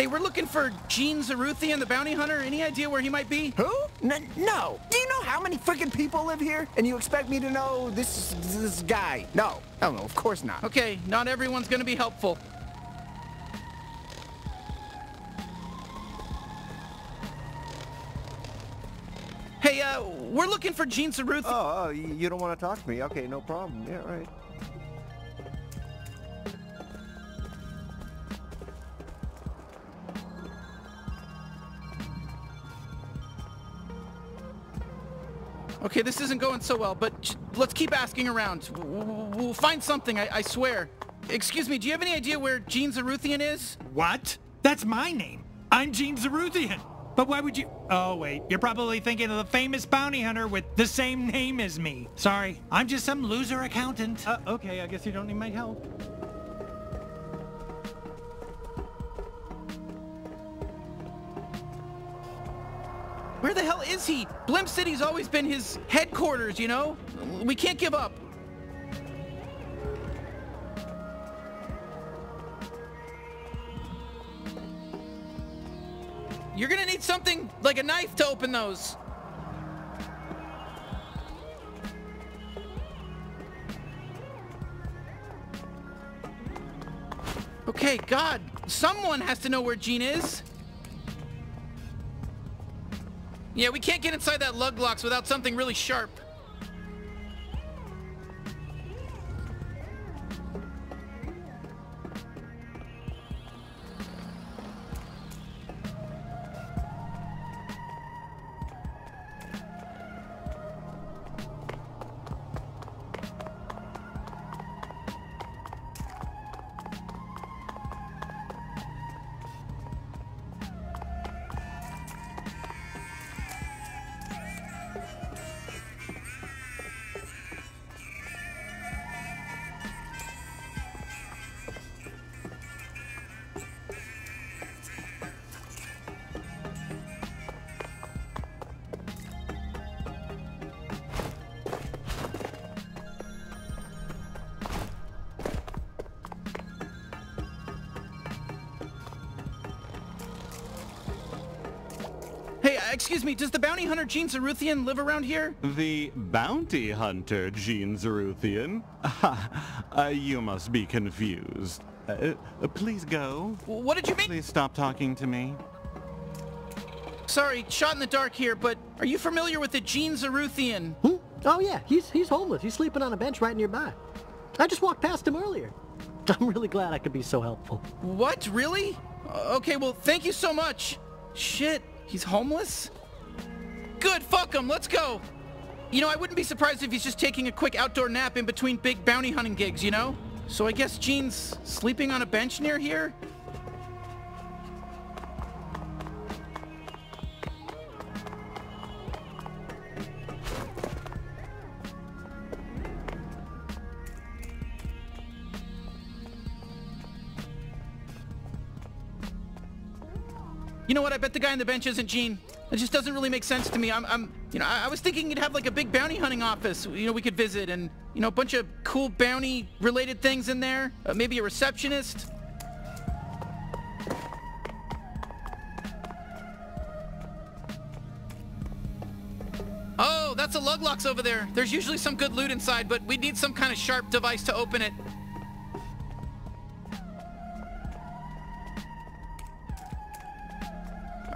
Hey, we're looking for Gene Zaruthian, the bounty hunter. Any idea where he might be? Who? N no. Do you know how many freaking people live here? And you expect me to know this this guy? No. Oh, no, of course not. Okay, not everyone's gonna be helpful. Hey, uh, we're looking for Gene Zaruthian. Oh, oh, you you don't want to talk to me? Okay, no problem. Yeah, right. Okay, this isn't going so well, but let's keep asking around. W- w- We'll find something, I, I swear. Excuse me, do you have any idea where Gene Zaruthian is? What? That's my name. I'm Gene Zaruthian. But why would you? Oh, wait. You're probably thinking of the famous bounty hunter with the same name as me. Sorry, I'm just some loser accountant. Uh, okay, I guess you don't need my help. Where the hell is he? Blim City's always been his headquarters, you know? We can't give up. You're gonna need something like a knife to open those. Okay, God, someone has to know where Gene is. Yeah, we can't get inside that Luglox without something really sharp. Excuse me, does the bounty hunter Gene Zaruthian live around here? The bounty hunter, Gene Zaruthian? uh, you must be confused. Uh, uh, please go. What did you mean? Please stop talking to me. Sorry, shot in the dark here, but are you familiar with the Gene Zaruthian? Hmm? Oh yeah, he's he's homeless. He's sleeping on a bench right nearby. I just walked past him earlier. I'm really glad I could be so helpful. What? Really? Uh, okay, well, thank you so much. Shit, he's homeless? Good, fuck him, let's go. You know, I wouldn't be surprised if he's just taking a quick outdoor nap in between big bounty hunting gigs, you know? So I guess Gene's sleeping on a bench near here? Know what? I bet the guy on the bench isn't Gene. It just doesn't really make sense to me. I'm, I'm you know, I, I was thinking you'd have like a big bounty hunting office, you know, we could visit and, you know, a bunch of cool bounty related things in there. Uh, maybe a receptionist. Oh, that's a Luglox over there. There's usually some good loot inside, but we need some kind of sharp device to open it.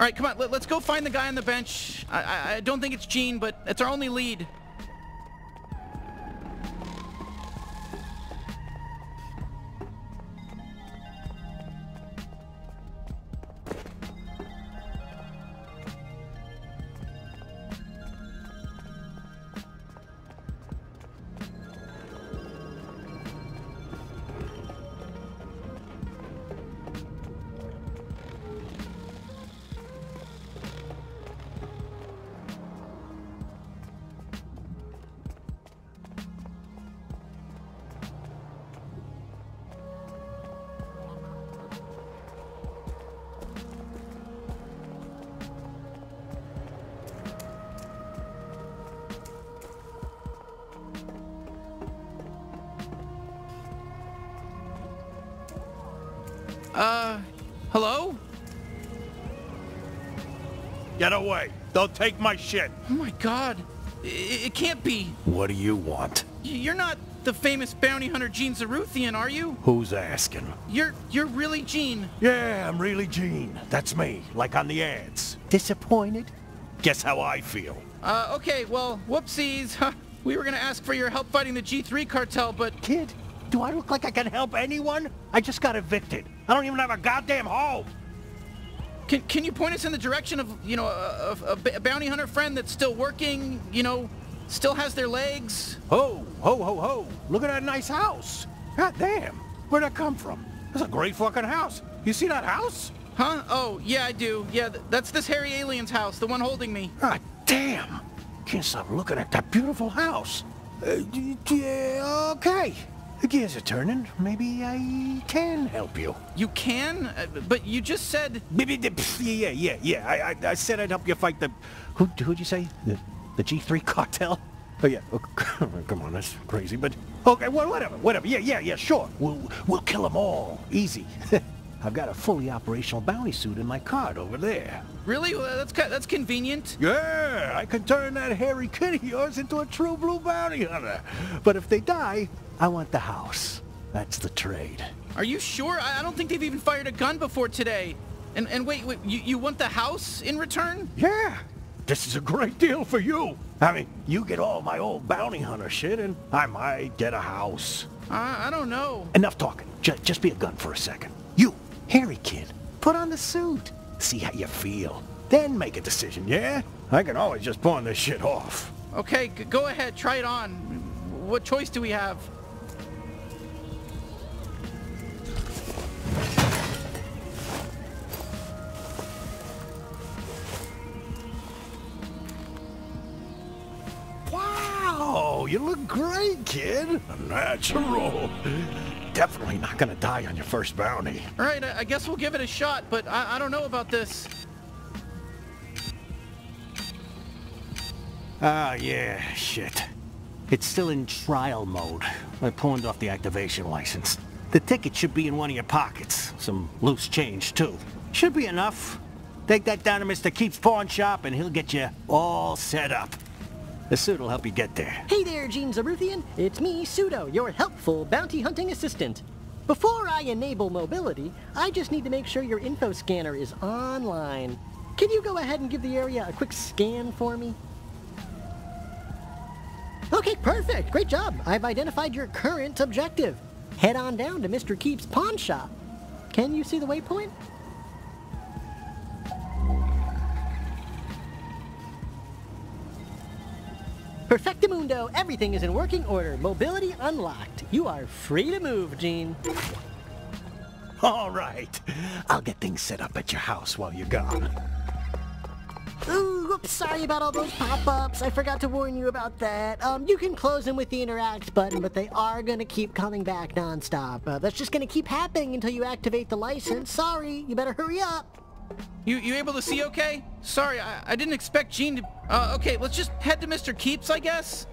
All right, come on. Let, us go find the guy on the bench. I, I, I don't think it's Gene, but it's our only lead. Uh, hello? Get away. They'll take my shit. Oh my god. I- it can't be. What do you want? Y- You're not the famous bounty hunter Gene Zaruthian, are you? Who's asking? You're you're really Gene. Yeah, I'm really Gene. That's me, like on the ads. Disappointed? Guess how I feel. Uh, okay, well, whoopsies. Huh. We were gonna ask for your help fighting the G3 cartel, but Kid, do I look like I can help anyone? I just got evicted. I don't even have a goddamn home. can, can you point us in the direction of, you know, a bounty hunter friend that's still working, you know, still has their legs? Ho, ho, ho, ho. Look at that nice house. God damn. Where'd that come from? That's a great fucking house. You see that house? Huh? Oh, yeah, I do. Yeah, th- that's this hairy alien's house, the one holding me. God damn. Can't stop looking at that beautiful house. Uh, yeah, okay. The gears are turning. Maybe I can help you. You can? Uh, but you just said... Maybe the, pff, yeah, yeah, yeah. I, I, I said I'd help you fight the. Who, who'd you say? The, the G3 cartel? Oh yeah. Oh, come on, that's crazy. But okay, well, whatever, whatever. Yeah, yeah, yeah. Sure. We'll we'll kill them all. Easy. I've got a fully operational bounty suit in my cart over there. Really? Well, that's, that's convenient. Yeah, I can turn that hairy kid of yours into a true blue bounty hunter. But if they die, I want the house. That's the trade. Are you sure? I, don't think they've even fired a gun before today. And, and wait, wait you, you want the house in return? Yeah, this is a great deal for you. I mean, you get all my old bounty hunter shit, and I might get a house. I, I don't know. Enough talking. J- just be a gun for a second. You, hairy kid, put on the suit. See how you feel. Then make a decision, yeah? I can always just pawn this shit off. Okay, go ahead, try it on. What choice do we have? You look great, kid. Natural. Definitely not gonna die on your first bounty. All right, I, I guess we'll give it a shot, but I, I don't know about this. Ah, yeah, shit. It's still in trial mode. I pawned off the activation license. The ticket should be in one of your pockets. Some loose change, too. Should be enough. Take that down to Mr. Keep's pawn shop and he'll get you all set up. The suit will help you get there. Hey there, Gene Zaruthian. It's me, Pseudo, your helpful bounty hunting assistant. Before I enable mobility, I just need to make sure your info scanner is online. Can you go ahead and give the area a quick scan for me? Okay, perfect. Great job. I've identified your current objective. Head on down to Mr. Keep's pawn shop. Can you see the waypoint? Perfectamundo, everything is in working order. Mobility unlocked. You are free to move, Gene. All right. I'll get things set up at your house while you're gone. Ooh, oops, sorry about all those pop-ups. I forgot to warn you about that. Um, you can close them with the interact button, but they are gonna keep coming back nonstop. Uh, that's just gonna keep happening until you activate the license. Sorry, you better hurry up. You you able to see okay? Sorry, I, I didn't expect Gene to... Uh, okay, let's just head to Mr. Keeps, I guess?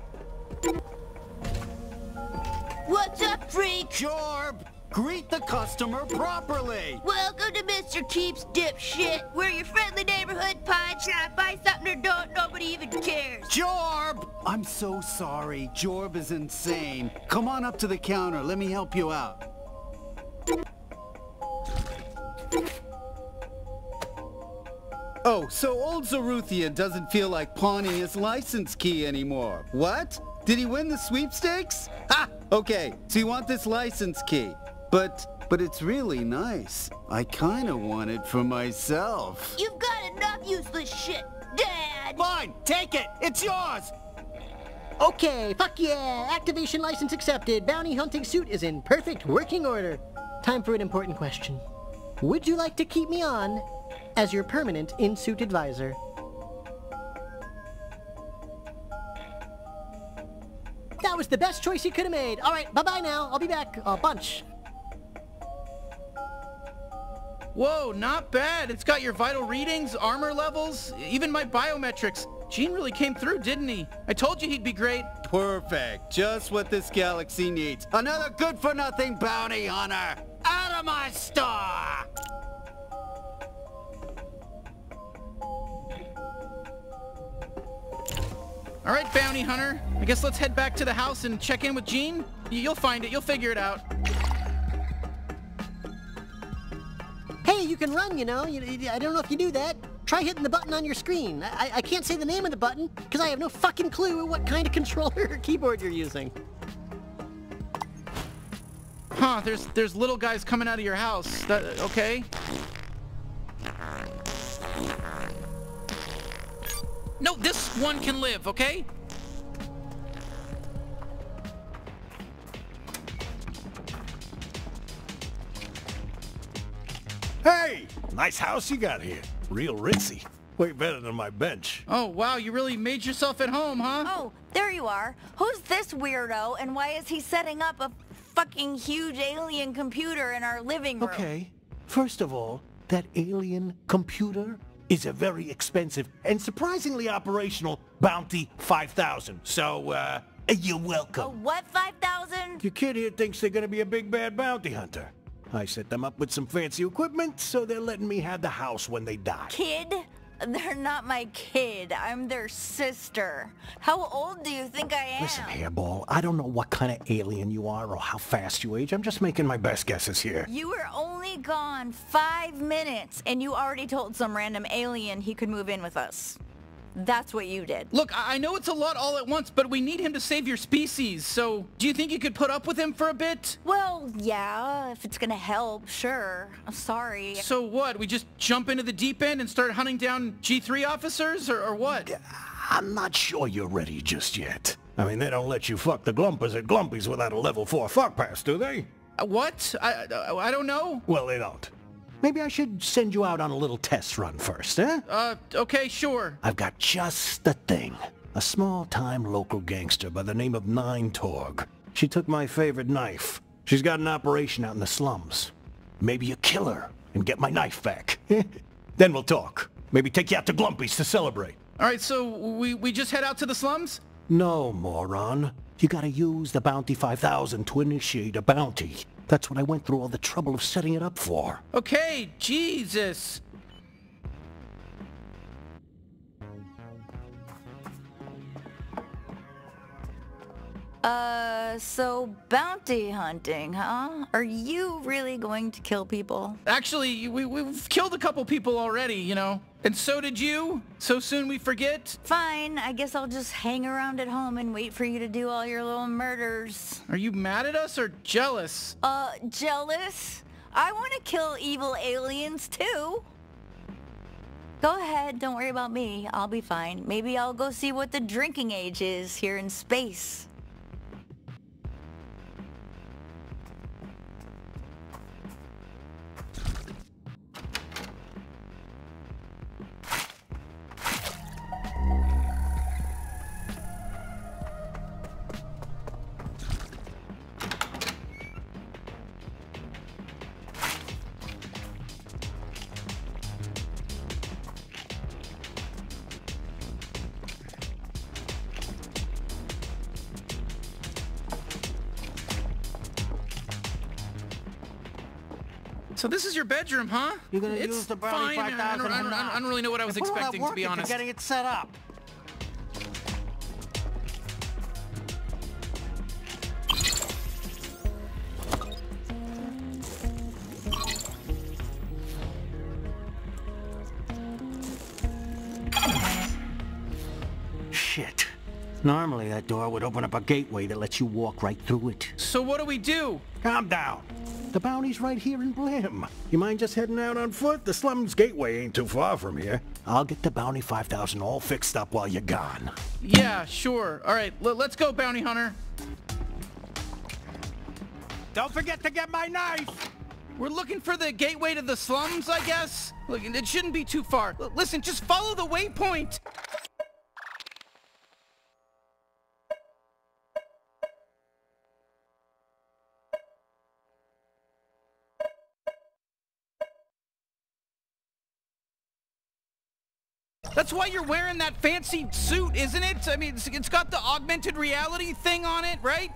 What's up, freak? Jorb, greet the customer properly. Welcome to Mr. Keeps Dipshit. We're your friendly neighborhood pawn shop. Buy something or don't, nobody even cares. Jorb! I'm so sorry. Jorb is insane. Come on up to the counter. Let me help you out. Oh, so old Zaruthian doesn't feel like pawning his license key anymore. What? Did he win the sweepstakes? Ha! Okay, so you want this license key. But, but it's really nice. I kinda want it for myself. You've got enough useless shit, Dad. Fine, take it. It's yours. Okay, fuck yeah! Activation license accepted. Bounty hunting suit is in perfect working order. Time for an important question. Would you like to keep me on as your permanent in-suit advisor? That was the best choice you could have made. All right, bye-bye now. I'll be back a bunch. Whoa, not bad. It's got your vital readings, armor levels, even my biometrics. Gene really came through, didn't he? I told you he'd be great. Perfect. Just what this galaxy needs. Another good-for-nothing bounty hunter. Out of my store! All right, bounty hunter. I guess let's head back to the house and check in with Gene. Y- You'll find it. You'll figure it out. Hey, you can run, you know. I don't know if you do that. Try hitting the button on your screen. I, I- I can't say the name of the button because I have no fucking clue what kind of controller or keyboard you're using. Huh, there's there's little guys coming out of your house. That okay? No, this one can live, okay? Hey! Nice house you got here. Real ritzy. Way better than my bench. Oh, wow, you really made yourself at home, huh? Oh, there you are. Who's this weirdo, and why is he setting up a fucking huge alien computer in our living room? Okay. First of all, that alien computer is a very expensive and surprisingly operational Bounty 5000. So, uh, you're A welcome. what 5,000? Your kid here thinks they're gonna be a big bad bounty hunter. I set them up with some fancy equipment, so they're letting me have the house when they die. Kid? They're not my kid. I'm their sister. How old do you think I am? Listen, Hairball, I don't know what kind of alien you are or how fast you age. I'm just making my best guesses here. You were only gone five minutes, and you already told some random alien he could move in with us. That's what you did. Look, I I know it's a lot all at once, but we need him to save your species. So, do you think you could put up with him for a bit? Well, yeah, if it's gonna help, sure. I'm sorry. So what? We just jump into the deep end and start hunting down G3 officers, or, or what? I'm not sure you're ready just yet. I mean, they don't let you fuck the Glumpers at Glumpies without a level 4 fuck pass, do they? Uh, What? I, I I don't know. Well, they don't. Maybe I should send you out on a little test run first, eh? Uh, okay, sure. I've got just the thing. A small-time local gangster by the name of Nine Torg. She took my favorite knife. She's got an operation out in the slums. Maybe you kill her and get my knife back. then we'll talk. Maybe take you out to Glumpy's to celebrate. All right, so we we just head out to the slums? No, moron. You gotta use the Bounty 5000 to initiate a bounty. That's what I went through all the trouble of setting it up for. Okay, Jesus. Uh, so bounty hunting, huh? Are you really going to kill people? Actually, we we've killed a couple people already, you know. And so did you. So soon we forget. Fine, I guess I'll just hang around at home and wait for you to do all your little murders. Are you mad at us or jealous? Uh, jealous? I want to kill evil aliens too. Go ahead, don't worry about me. I'll be fine. Maybe I'll go see what the drinking age is here in space. So this is your bedroom, huh? You're gonna it's use the Bounty fine. I don't, 5000 I, don't, I, don't, I don't really know what I was expecting, to be honest. getting it set up. Shit. Normally that door would open up a gateway that lets you walk right through it. So what do we do? Calm down. The bounty's right here in Blim. You mind just heading out on foot? The slums gateway ain't too far from here. I'll get the bounty 5000 all fixed up while you're gone. Yeah, sure. All right, let's go, bounty hunter. Don't forget to get my knife! We're looking for the gateway to the slums, I guess. Look, it shouldn't be too far. L- listen, just follow the waypoint. That's why you're wearing that fancy suit, isn't it? I mean, it's, it's got the augmented reality thing on it, right?